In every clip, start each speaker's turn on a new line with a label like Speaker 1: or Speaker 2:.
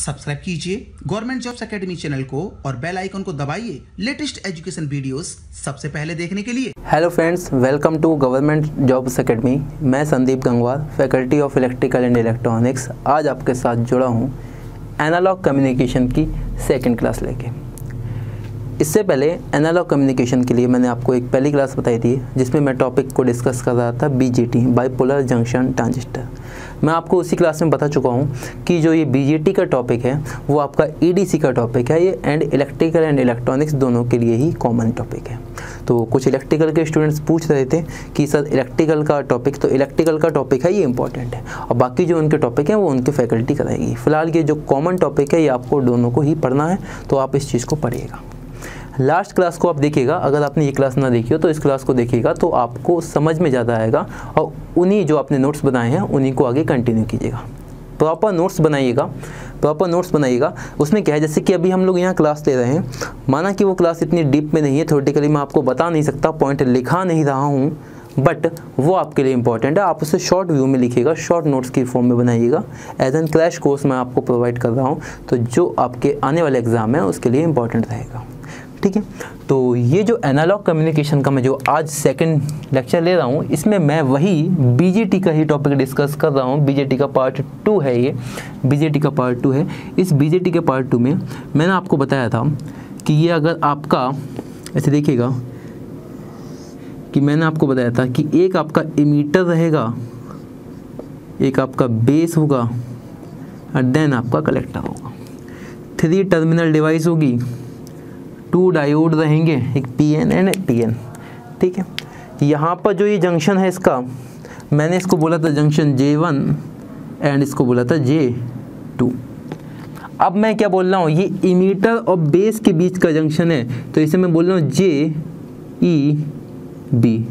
Speaker 1: Subscribe कीजिए government jobs academy channel को और बेल आइकन को दबाइए लेटेस्ट एजुकेशन वीडियोस सबसे पहले देखने के लिए।
Speaker 2: Hello friends welcome to government jobs academy मैं Sandeep Gangwar faculty of electrical and electronics आज आपके साथ जुड़ा हूँ एनालॉग कम्युनिकेशन की सेकेंड क्लास लेके। इससे पहले एनालॉग कम्युनिकेशन के लिए मैंने आपको एक पहली क्लास बताई थी, जिसमें मैं टॉपिक को डिस्कस कर रहा था बीजीटी बाइपोलर जंक्शन ट्रांजिस्टर मैं आपको उसी क्लास में बता चुका हूँ कि जो ये बीजीटी का टॉपिक है, वो आपका ईडीसी का टॉपिक है, ये एंड इलेक्ट्रिकल एंड इलेक्ट्रॉनिक्स दोनों के लिए ही कॉमन टॉपिक है। तो कुछ इलेक्ट्रिकल के स्टूडेंट्स पूछ रहे थे कि, सर इलेक्ट्रिकल का टॉपिक तो इलेक्ट्रिकल का टॉपिक है, ये इंपॉर्टेंट है। और बाकी जो उनके टॉपिक हैं, वो उनकी फैकल्टी कराएगी। फ़िलहाल ये जो कॉमन टॉपिक है, ये आपको दोनों को ही पढ़ना है तो आप इस चीज़ को पढ़िएगा। लास्ट क्लास को आप देखिएगा, अगर आपने ये क्लास ना देखी हो तो इस क्लास को देखिएगा तो आपको समझ में ज़्यादा आएगा और उन्हीं जो आपने नोट्स बनाए हैं, उन्हीं को आगे कंटिन्यू कीजिएगा। प्रॉपर नोट्स बनाइएगा प्रॉपर नोट्स बनाइएगा। उसमें क्या है, जैसे कि अभी हम लोग यहाँ क्लास ले रहे हैं, माना कि वो क्लास इतनी डीप में नहीं है थोरेटिकली मैं आपको बता नहीं सकता पॉइंट लिखा नहीं रहा हूँ बट वो आपके लिए इंपॉर्टेंट है। आप उसे शॉर्ट व्यू में लिखिएगा शॉर्ट नोट्स की फॉर्म में बनाइएगा। एज एन क्रैश कोर्स मैं आपको प्रोवाइड कर रहा हूँ तो जो आपके आने वाले एग्ज़ाम है, उसके लिए इंपॉर्टेंट रहेगा। ठीक है? तो ये जो एनालॉग कम्युनिकेशन का मैं जो आज सेकंड लेक्चर ले रहा हूँ, इसमें मैं वही बीजेटी का ही टॉपिक डिस्कस कर रहा हूँ। बीजेटी का पार्ट टू है ये। बीजेटी का पार्ट टू है। इस बीजेटी के पार्ट टू में मैंने आपको बताया था कि ये अगर आपका, ऐसे देखिएगा, कि मैंने आपको बताया था कि एक आपका इमीटर रहेगा, एक आपका बेस होगा और देन आपका कलेक्टर होगा। थ्री टर्मिनल डिवाइस होगी टू डायोड रहेंगे, एक P N and T N ठीक है? यहाँ पर जो ये जंक्शन है इसका, मैंने इसको बोला था जंक्शन जे वन एंड इसको बोला था जे टू अब मैं क्या बोल रहा हूँ, ये इमीटर और बेस के बीच का जंक्शन है तो इसे मैं बोल रहा हूँ जे ई बी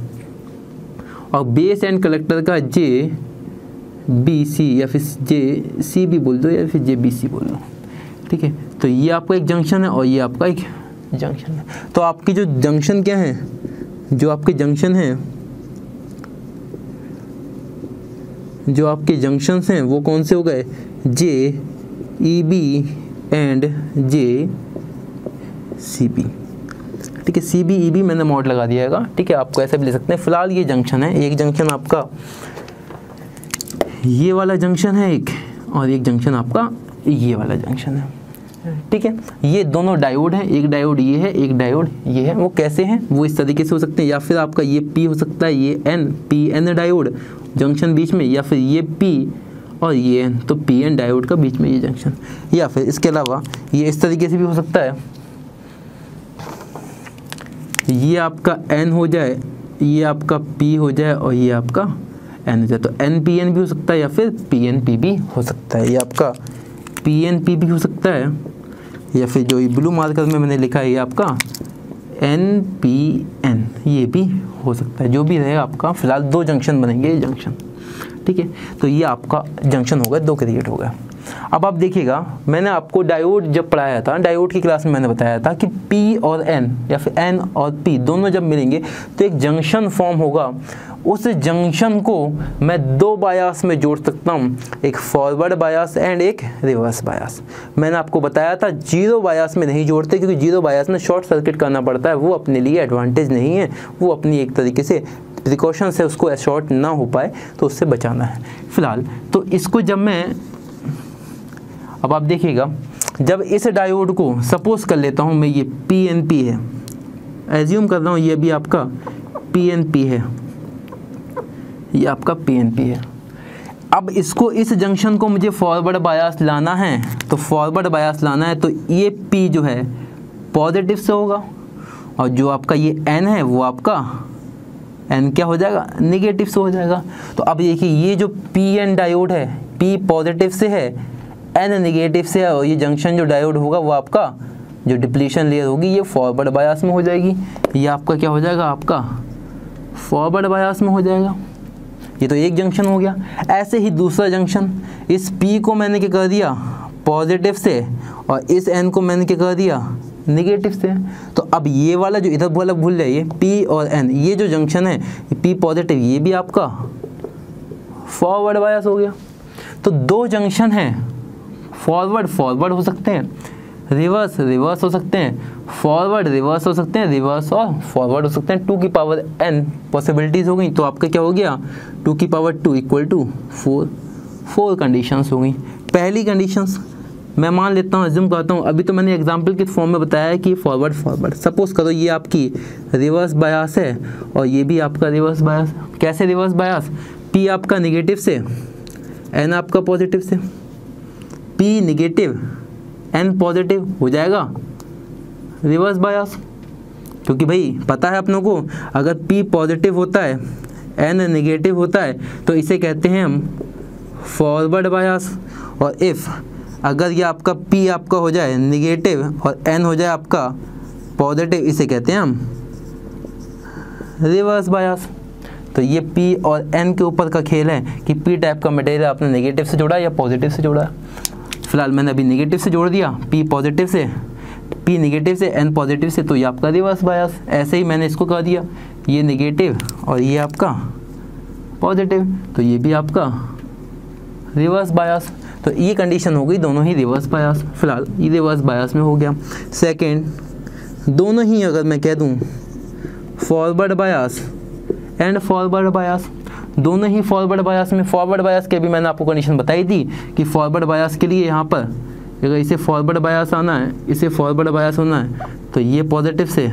Speaker 2: और बेस एंड कलेक्टर का जे बी सी या फिर जे सी भी बोल दो या फिर जे बी सी बोल दो, ठीक है? तो ये आपका एक जंक्शन है और ये आपका एक जंक्शन तो आपकी जो जंक्शन क्या है? जो आपके जंक्शन है, जो आपके जंक्शंस हैं, वो कौन से हो गए? J E B and J C B ठीक है सी बी ई बी मैंने मॉड लगा दिया है ठीक है, आपको ऐसे भी ले सकते हैं। फ़िलहाल ये जंक्शन है, एक जंक्शन आपका, ये वाला जंक्शन है एक, और एक जंक्शन आपका ये वाला जंक्शन है। ठीक है? ये दोनों डायोड हैं, एक डायोड ये है, एक डायोड ये है। वो कैसे हैं? वो इस तरीके से हो सकते हैं, या फिर आपका ये पी हो सकता है, ये N P N diode junction बीच में, या फिर ये पी और ये एन तो पी एन डायोड का बीच में ये जंक्शन या फिर इसके अलावा ये इस तरीके से भी हो सकता है। ये आपका एन हो जाए, ये आपका पी हो जाए और ये आपका एन हो जाए। तो एन पी एन भी हो सकता है या फिर पी एन पी भी हो सकता है। ये आपका पी एन पी भी हो सकता है। या फिर जो ये ब्लू मार्कर में मैंने लिखा है ये आपका एन पी एन ये भी हो सकता है। जो भी रहेगा आपका, फ़िलहाल दो जंक्शन बनेंगे ये जंक्शन ठीक है? तो ये आपका जंक्शन हो गया दो क्रिएट हो गया अब आप देखिएगा, मैंने आपको डायोड जब पढ़ाया था डायोड की क्लास में मैंने बताया था कि P और N, या फिर N और P, दोनों जब मिलेंगे तो एक जंक्शन फॉर्म होगा। उस जंक्शन को मैं दो बायास में जोड़ सकता हूँ। एक फॉरवर्ड बायास एंड एक रिवर्स बायास मैंने आपको बताया था ज़ीरो बायास में नहीं जोड़ते, क्योंकि ज़ीरो बायास में शॉर्ट सर्किट करना पड़ता है। वो अपने लिए एडवांटेज नहीं है। वो अपनी एक तरीके से प्रिकॉशन से उसको शॉर्ट ना हो पाए तो उससे बचाना है। फ़िलहाल तो इसको जब मैं, अब आप देखिएगा, जब इस डायोड को सपोज़ कर लेता हूँ, मैं ये पी एन पी है। एज्यूम कर रहा हूँ, ये भी आपका पी एन पी है। ये आपका पी एन पी है। अब इसको इस जंक्शन को मुझे फॉरवर्ड बायास लाना है तो फॉरवर्ड बायास लाना है तो ये पी जो है पॉजिटिव से होगा। और जो आपका ये एन है, वो आपका एन क्या हो जाएगा? निगेटिव से हो जाएगा। तो अब देखिए, ये जो पी एन डायोड है पी पॉजिटिव से है एन निगेटिव से है, और ये जंक्शन जो डायोड होगा, वो आपका जो डिप्लीशन लेयर होगी, ये फॉरवर्ड बायास में हो जाएगी। ये आपका क्या हो जाएगा? आपका फॉरवर्ड बायास में हो जाएगा। ये तो एक जंक्शन हो गया। ऐसे ही दूसरा जंक्शन इस P को मैंने क्या कर दिया? पॉजिटिव से और इस N को मैंने क्या कर दिया? निगेटिव से। तो अब ये वाला जो इधर वाला भूल जाइए P और N, ये जो जंक्शन है P पॉजिटिव ये भी आपका फॉरवर्ड बायस हो गया। तो दो जंक्शन हैं। फॉरवर्ड फॉरवर्ड हो सकते हैं। रिवर्स रिवर्स हो सकते हैं। फॉरवर्ड, रिवर्स हो सकते हैं। रिवर्स और फॉरवर्ड हो सकते हैं। टू की पावर एन पॉसिबिलिटीज़ हो गई तो आपका क्या हो गया? टू की power two equal to four four conditions हो गई। पहली कंडीशंस मैं मान लेता हूँ एज्यूम करता हूँ, अभी तो मैंने एग्ज़ाम्पल के फॉर्म में बताया है कि फॉरवर्ड फॉरवर्ड सपोज़ करो ये आपकी रिवर्स बायास है, और ये भी आपका रिवर्स बायास कैसे रिवर्स बायास पी आपका निगेटिव से एन आपका पॉजिटिव से। पी निगेटिव एन पॉजिटिव हो जाएगा? रिवर्स बायास क्योंकि भाई, पता है अपनों को, अगर पी पॉजिटिव होता है एन नेगेटिव होता है तो इसे कहते हैं हम फॉरवर्ड बायास और इफ़ अगर ये आपका पी आपका हो जाए निगेटिव और एन हो जाए आपका पॉजिटिव इसे कहते हैं हम रिवर्स बायास तो ये पी और एन के ऊपर का खेल है कि पी टाइप का मटेरियल आपने नेगेटिव से जोड़ा या पॉजिटिव से जोड़ा. फ़िलहाल मैंने अभी नेगेटिव से जोड़ दिया पी पॉजिटिव से। पी निगेटिव से एन पॉजिटिव से तो ये आपका रिवर्स बायस ऐसे ही मैंने इसको कह दिया, ये निगेटिव और ये आपका पॉजिटिव तो ये भी आपका रिवर्स बायस तो ये कंडीशन हो गई, दोनों ही रिवर्स बायस फ़िलहाल ये रिवर्स बायस में हो गया। सेकंड दोनों ही अगर मैं कह दूँ forward bias and forward bias दोनों ही फॉरवर्ड बायस में फॉरवर्ड बायस के भी मैंने आपको कंडीशन बताई थी कि फॉरवर्ड बायस के लिए यहाँ पर अगर इसे फॉरवर्ड बायस आना है, इसे फॉरवर्ड बायस होना है तो ये पॉजिटिव से,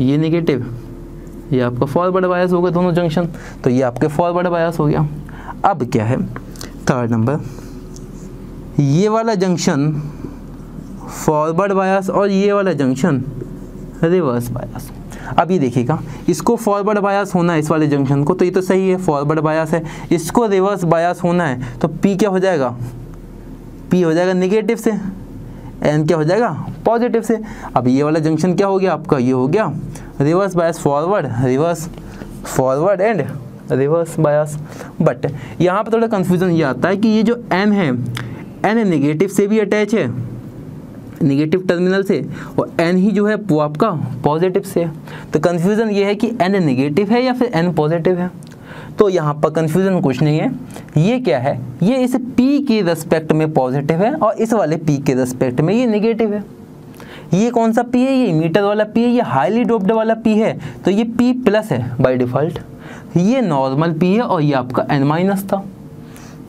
Speaker 2: ये नेगेटिव ये आपका फॉरवर्ड बायस हो गया दोनों जंक्शन तो ये आपके फॉरवर्ड बायस हो गया। अब क्या है? थर्ड नंबर ये वाला जंक्शन फॉरवर्ड बायस और ये वाला जंक्शन रिवर्स बायस ये देखिएगा। इसको फॉरवर्ड बायास होना है इस वाले जंक्शन को तो ये तो सही है फॉरवर्ड बायास है। इसको रिवर्स बायास होना है तो पी क्या हो जाएगा? पी हो जाएगा निगेटिव से एन क्या हो जाएगा? पॉजिटिव से। अब ये वाला जंक्शन क्या हो गया आपका? ये हो गया reverse bias forward reverse forward and reverse bias but यहाँ पर थोड़ा कन्फ्यूज़न ये आता है कि ये जो एन है एन नेगेटिव से भी अटैच है। निगेटिव टर्मिनल से और एन ही जो है वो आपका पॉजिटिव से है। तो कन्फ्यूज़न ये है कि एन नेगेटिव है या फिर एन पॉजिटिव है? तो यहाँ पर कन्फ्यूज़न कुछ नहीं है ये। क्या है? ये इस पी के रेस्पेक्ट में पॉजिटिव है और इस वाले पी के रेस्पेक्ट में ये नेगेटिव है। ये कौन सा पी है? ये मीटर वाला पी है, ये हाईली डोप्ड वाला पी है। तो ये पी प्लस है बाय डिफ़ॉल्ट ये नॉर्मल पी है और ये आपका एन माइनस था।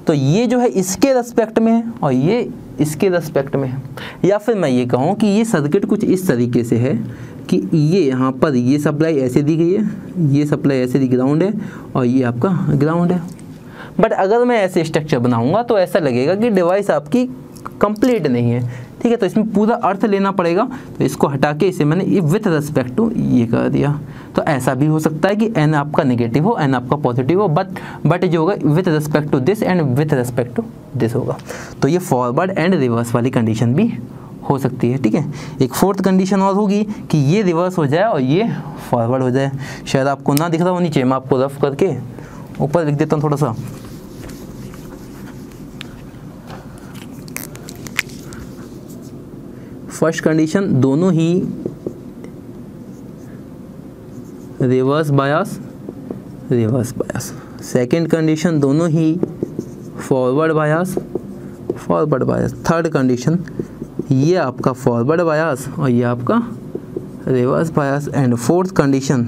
Speaker 2: तो ये जो है इसके रेस्पेक्ट में है और ये इसके रेस्पेक्ट में है। या फिर मैं ये कहूँ कि ये सर्किट कुछ इस तरीके से है कि ये यहाँ पर ये सप्लाई ऐसे दी गई है, ये सप्लाई ऐसे दी ग्राउंड है और ये आपका ग्राउंड है। बट अगर मैं ऐसे स्ट्रक्चर बनाऊँगा तो ऐसा लगेगा कि डिवाइस आपकी कंप्लीट नहीं है। ठीक है तो इसमें पूरा अर्थ लेना पड़ेगा। तो इसको हटा के इसे मैंने विथ रेस्पेक्ट टू ये कर दिया। तो ऐसा भी हो सकता है कि एन आपका नेगेटिव हो एन आपका पॉजिटिव हो बट बट जो होगा with respect to this and with respect to this होगा। तो ये फॉरवर्ड एंड रिवर्स वाली कंडीशन भी हो सकती है, ठीक है? एक फोर्थ कंडीशन और होगी कि ये रिवर्स हो जाए और ये फॉरवर्ड हो जाए। शायद आपको ना दिख रहा हो, नीचे मैं आपको रफ करके ऊपर लिख देता हूँ थोड़ा सा। फ़र्स्ट कंडीशन, दोनों ही reverse bias reverse bias second condition दोनों ही forward bias forward bias third condition ये आपका फॉरवर्ड बायस और ये आपका reverse bias and fourth condition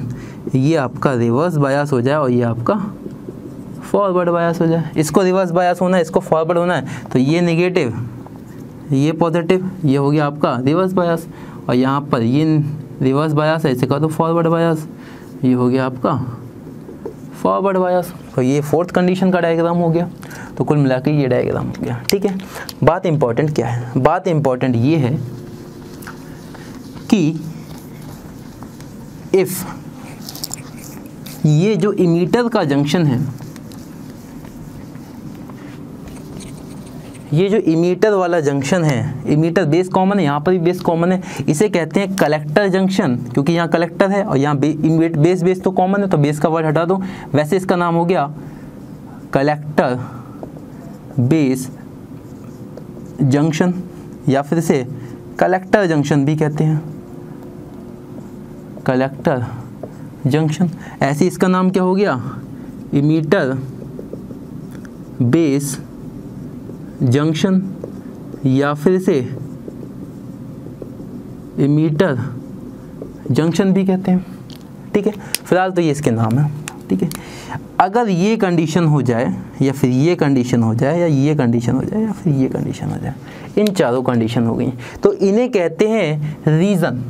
Speaker 2: ये आपका रिवर्स बायस हो जाए और ये आपका फॉरवर्ड बायस हो जाए. इसको रिवर्स बायस होना है, इसको फॉरवर्ड होना है तो ये नेगेटिव ये पॉजिटिव ये हो गया आपका रिवर्स बायस और यहाँ पर ये रिवर्स बायस है, इसे कह दो फॉरवर्ड बायस ये हो गया आपका फॉरवर्ड बायस तो ये फोर्थ कंडीशन का डायग्राम हो गया. तो कुल मिला ये डायग्राम हो गया. ठीक है? बात इंपॉर्टेंट क्या है? बात इंपॉर्टेंट ये है कि इफ़ ये जो इमीटर का जंक्शन है ये जो इमीटर वाला जंक्शन है इमीटर बेस कॉमन है यहाँ पर भी बेस कॉमन है इसे कहते हैं कलेक्टर जंक्शन क्योंकि यहाँ कलेक्टर है और यहाँ बे, बेस बेस तो कॉमन है तो बेस का वर्ड हटा दो। वैसे इसका नाम हो गया कलेक्टर बेस जंक्शन या फिर इसे कलेक्टर जंक्शन भी कहते हैं। कलेक्टर जंक्शन ऐसे इसका नाम क्या हो गया? इमीटर बेस जंक्शन या फिर इसे इमीटर जंक्शन भी कहते हैं। ठीक है? फ़िलहाल तो ये इसके नाम है। ठीक है? अगर ये कंडीशन हो जाए या फिर ये कंडीशन हो जाए या ये कंडीशन हो जाए या फिर ये कंडीशन हो जाए, इन चारों कंडीशन हो गई तो इन्हें कहते हैं रीज़न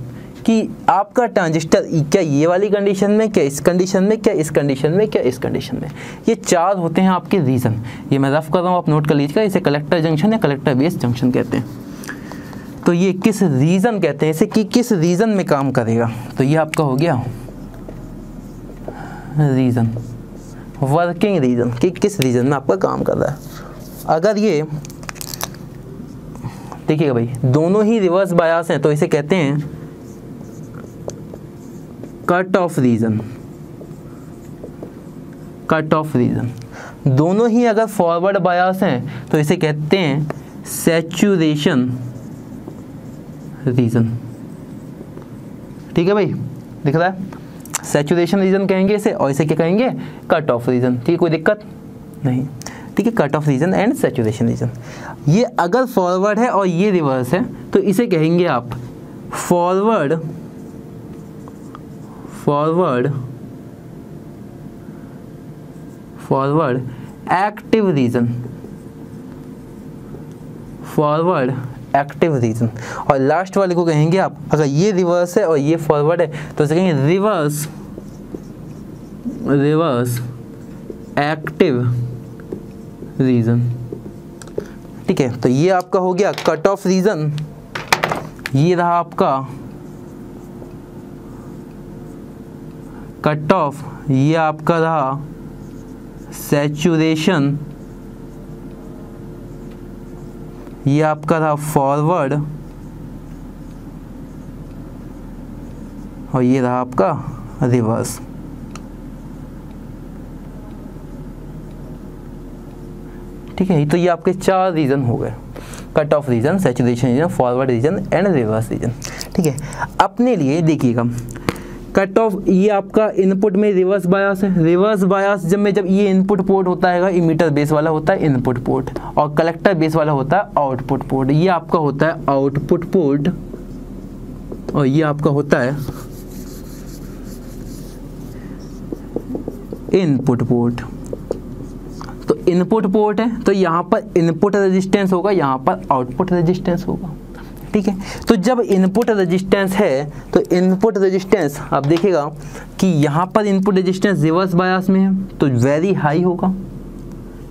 Speaker 2: कि आपका ट्रांजिस्टर क्या ये वाली कंडीशन में, क्या इस कंडीशन में, क्या इस कंडीशन में, क्या इस कंडीशन में? ये चार होते हैं आपके रीज़न ये मैं रफ कर रहा हूँ, आप नोट कर लीजिएगा, इसे कलेक्टर जंक्शन या कलेक्टर बेस जंक्शन कहते हैं. तो ये किस रीज़न कहते हैं? इसे कि किस रीज़न में काम करेगा? तो ये आपका हो गया रीज़न वर्किंग रीज़न कि किस रीज़न में आपका काम कर रहा है? अगर ये, देखिएगा भाई, दोनों ही रिवर्स बायास हैं तो इसे कहते हैं cut off region cut off region दोनों ही अगर फॉरवर्ड बायास हैं तो इसे कहते हैं सेचुरेशन रीजन ठीक है भाई? दिख रहा है? सेचुरेशन रीजन कहेंगे इसे, और इसे क्या कहेंगे? कट ऑफ़ रीजन ठीक है, कोई दिक्कत? नहीं। ठीक है cut off region and saturation region ये अगर फॉरवर्ड है और ये रिवर्स है तो इसे कहेंगे आप forward forward forward active region forward active region और लास्ट वाले को कहेंगे आप, अगर ये रिवर्स है और ये फॉरवर्ड है तो इसे कहेंगे रिवर्स रिवर्स एक्टिव रीजन ठीक है तो ये आपका हो गया कट ऑफ़ रीजन ये रहा आपका कट ऑफ़, ये आपका रहा सेचुरेशन ये आपका रहा फॉरवर्ड और ये रहा आपका रिवर्स ठीक है तो ये आपके चार रीज़न हो गए. Cut off region saturation region forward region and reverse region ठीक है, अपने लिए देखिएगा. कट ऑफ़ ये आपका इनपुट में रिवर्स बायस है। रिवर्स बायस जब में जब ये इनपुट पोर्ट होता है इमीटर बेस वाला होता है इनपुट पोर्ट और कलेक्टर बेस वाला होता है आउटपुट पोर्ट ये आपका होता है आउटपुट पोर्ट और ये आपका होता है इनपुट पोर्ट तो इनपुट पोर्ट है तो यहाँ पर इनपुट रेजिस्टेंस होगा, यहाँ पर आउटपुट रेजिस्टेंस होगा। ठीक है? तो जब इनपुट रेजिस्टेंस है तो इनपुट रेजिस्टेंस आप देखिएगा कि यहाँ पर इनपुट रेजिस्टेंस रिवर्स बायस में है तो वेरी हाई होगा।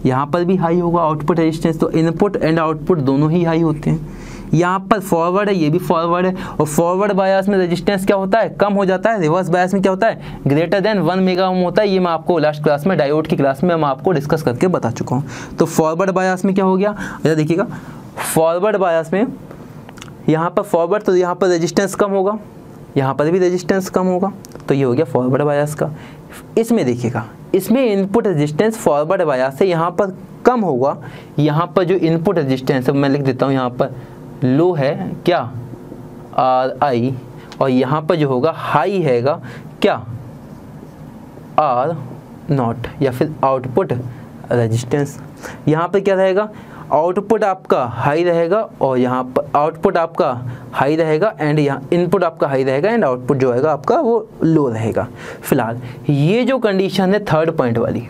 Speaker 2: यहाँ पर भी हाई होगा आउटपुट रेजिस्टेंस तो इनपुट एंड आउटपुट दोनों ही हाई होते हैं। यहाँ पर फॉरवर्ड है, ये भी फॉरवर्ड है, और फॉरवर्ड बायस में रेजिस्टेंस क्या होता है? कम हो जाता है। रिवर्स बायस में क्या होता है? Greater than one mega ohm होता है। ये मैं आपको लास्ट क्लास में डायोड की क्लास में मैं आपको डिस्कस करके बता चुका हूँ। तो फॉरवर्ड बायस में क्या हो गया? देखिएगा फॉरवर्ड बायस में यहाँ पर फॉरवर्ड तो यहाँ पर रेजिस्टेंस कम होगा, यहाँ पर भी रेजिस्टेंस कम होगा तो ये हो गया फॉरवर्ड बायस का। इसमें देखिएगा, इसमें इनपुट रेजिस्टेंस फॉरवर्ड बायस से यहाँ पर कम होगा, यहाँ पर जो इनपुट रेजिस्टेंस है, मैं लिख देता हूँ यहाँ पर लो है क्या? आर आई और यहाँ पर जो होगा हाई हैगा क्या? आर नॉट या फिर आउटपुट रेजिस्टेंस यहाँ पर क्या रहेगा? आउटपुट आपका हाई रहेगा और यहाँ पर आउटपुट आपका हाई रहेगा एंड यहाँ इनपुट आपका हाई रहेगा एंड आउटपुट जो रहेगा आपका वो लो रहेगा। फ़िलहाल ये जो कंडीशन है थर्ड पॉइंट वाली।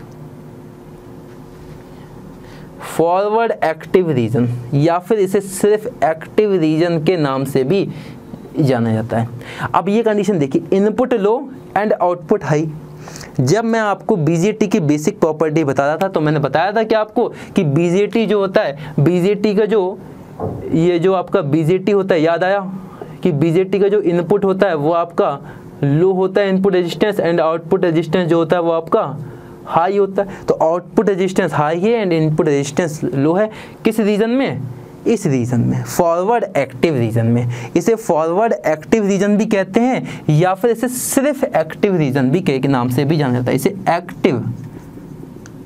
Speaker 2: फॉरवर्ड एक्टिव रीजन या फिर इसे सिर्फ़ एक्टिव रीजन के नाम से भी जाना जाता है। अब ये कंडीशन देखिए input low and output high जब मैं आपको बीजेटी की बेसिक प्रॉपर्टी बता रहा था तो मैंने बताया था कि आपको कि बीजेटी जो होता है बीजेटी का जो, ये जो आपका बीजेटी होता है, याद आया? कि बीजेटी का जो इनपुट होता है, वो आपका लो होता है input resistance and output resistance जो होता है, वो आपका हाई होता है। तो आउटपुट रेजिस्टेंस हाई है एंड इनपुट रेजिस्टेंस लो है। किस रीजन में? इस रीजन में फॉरवर्ड एक्टिव रीजन में। इसे फॉरवर्ड एक्टिव रीजन भी कहते हैं, या फिर इसे सिर्फ़ एक्टिव रीजन भी कह के नाम से भी जाना जाता है। इसे एक्टिव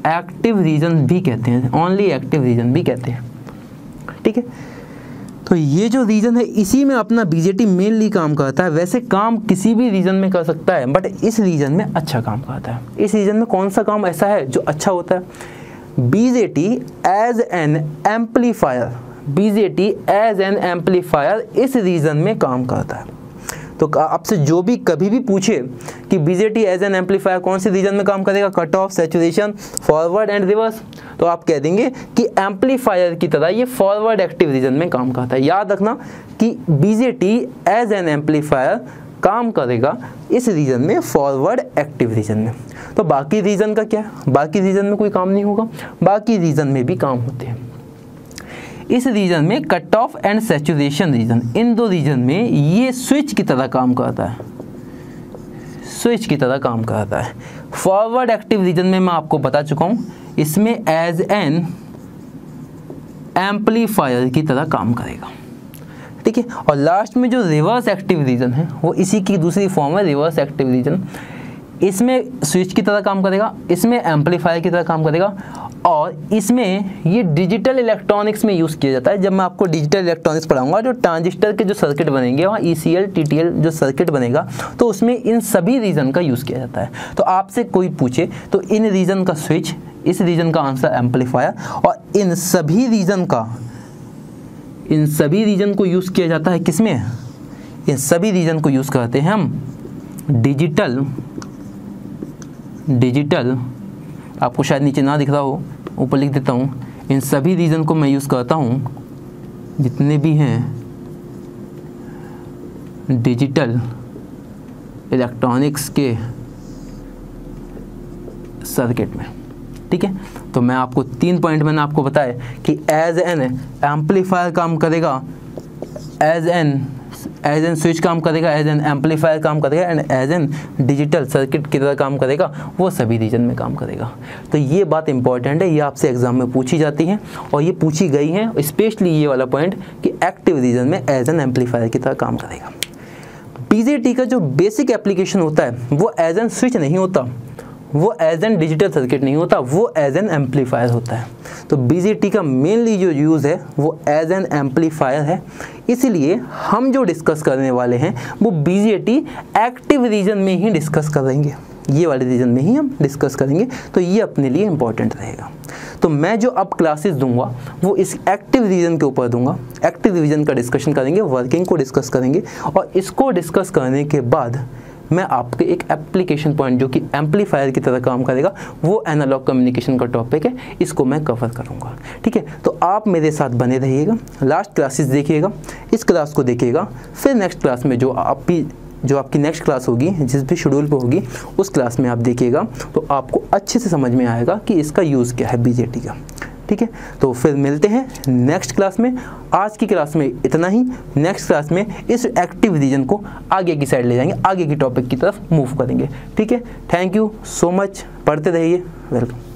Speaker 2: एक्टिव रीजन भी कहते हैं ओनली एक्टिव रीजन भी कहते हैं। ठीक है? तो ये जो रीजन है, इसी में अपना बीजेटी मेनली काम करता है। वैसे काम किसी भी रीजन में कर सकता है बट इस रीजन में अच्छा काम करता है। इस रीजन में कौन सा काम ऐसा है जो अच्छा होता है? BJT as an amplifier BJT as an amplifier इस रीजन में काम करता है। तो आपसे जो भी कभी भी पूछे कि बीजेटी एज एन एम्पलीफायर कौन से रीजन में काम करेगा cut off saturation forward and reverse तो आप कह देंगे कि एम्पलीफायर की तरह ये फॉरवर्ड एक्टिव रीजन में काम करता है। याद रखना कि बीजेटी एज एन एम्पलीफायर काम करेगा इस रीजन में फॉरवर्ड एक्टिव रीजन में। तो बाकी रीजन का क्या है? बाकी रीजन में कोई काम नहीं होगा। बाकी रीजन में भी काम होते हैं। इस रीजन में cut off and saturation region. इन दो रीजन में ये स्विच की तरह काम करता है। स्विच की तरह काम करता है। फॉरवर्ड एक्टिव रीजन में मैं आपको बता चुका हूँ, इसमें एज एन एम्पलीफायर की तरह काम करेगा। ठीक है? और लास्ट में जो रिवर्स एक्टिव रीजन है, वो इसी की दूसरी फॉर्म है रिवर्स एक्टिव रीजन इसमें स्विच की तरह काम करेगा, इसमें एम्पलीफायर की तरह काम करेगा और इसमें ये डिजिटल इलेक्ट्रॉनिक्स में यूज़ किया जाता है। जब मैं आपको डिजिटल इलेक्ट्रॉनिक्स पढ़ाऊँगा, जो ट्रांजिस्टर के जो सर्किट बनेंगे, वहाँ E C L T T L जो सर्किट बनेगा तो उसमें इन सभी रीजन का यूज़ किया जाता है। तो आपसे कोई पूछे तो इन रीजन का स्विच, इस रीजन का आंसर एम्पलीफायर और इन सभी रीजन का, इन सभी रीजन को यूज़ किया जाता है किसमें? इन सभी रीजन को यूज़ करते हैं हम डिजिटल डिजिटल आपको शायद नीचे ना दिख रहा हो, ऊपर लिख देता हूँ। इन सभी रीज़न को मैं यूज़ करता हूँ, जितने भी हैं डिजिटल इलेक्ट्रॉनिक्स के सर्किट में। ठीक है? तो मैं आपको तीन पॉइंट मैंने आपको बताया कि एज एन एम्पलीफायर काम करेगा as an as an switch काम करेगा एज एन एम्पलीफायर काम करेगा and as an digital circuit की तरह काम करेगा, वो सभी रीजन में काम करेगा। तो ये बात इंपॉर्टेंट है, ये आपसे एग्ज़ाम में पूछी जाती है, और ये पूछी गई है स्पेशली ये वाला पॉइंट कि एक्टिव रीजन में एज एन एम्पलीफायर की तरह काम करेगा। पीजेटी का जो बेसिक एप्लीकेशन होता है, वो एज एन स्विच नहीं होता। वो एज एन डिजिटल सर्किट नहीं होता, वो एज एन एम्पलीफायर होता है। तो बीजेटी का मेनली जो यूज़ है, वो एज एन एम्पलीफायर है। इसलिए हम जो डिस्कस करने वाले हैं, वो बीजेटी एक्टिव रीजन में ही डिस्कस करेंगे। ये वाले रीजन में ही हम डिस्कस करेंगे। तो ये अपने लिए इंपॉर्टेंट रहेगा। तो मैं जो अब क्लासेस दूँगा, वो इस एक्टिव रीजन के ऊपर दूँगा। एक्टिव रीजन का डिस्कशन करेंगे वर्किंग को डिस्कस करेंगे। और इसको डिस्कस करने के बाद मैं आपके एक एप्लीकेशन पॉइंट जो कि एम्पलीफायर की तरह काम करेगा, वो एनालॉग कम्युनिकेशन का टॉपिक है, इसको मैं कवर करूँगा। ठीक है? तो आप मेरे साथ बने रहिएगा लास्ट क्लासेस देखिएगा, इस क्लास को देखिएगा, फिर नेक्स्ट क्लास में जो आप भी जो आपकी नेक्स्ट क्लास होगी, जिस भी शेड्यूल पे होगी, उस क्लास में आप देखिएगा तो आपको अच्छे से समझ में आएगा कि इसका यूज़ क्या है बीजेटी का। ठीक है? तो फिर मिलते हैं नेक्स्ट क्लास में। आज की क्लास में इतना ही। नेक्स्ट क्लास में इस एक्टिव रीजन को आगे की साइड ले जाएँगे। आगे की टॉपिक की तरफ़ मूव करेंगे। ठीक है? थैंक यू सो मच पढ़ते रहिए। वेलकम